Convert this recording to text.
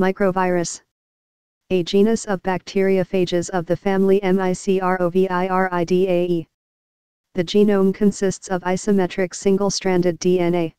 Microvirus. A genus of bacteriophages of the family Microviridae. The genome consists of isometric single-stranded DNA.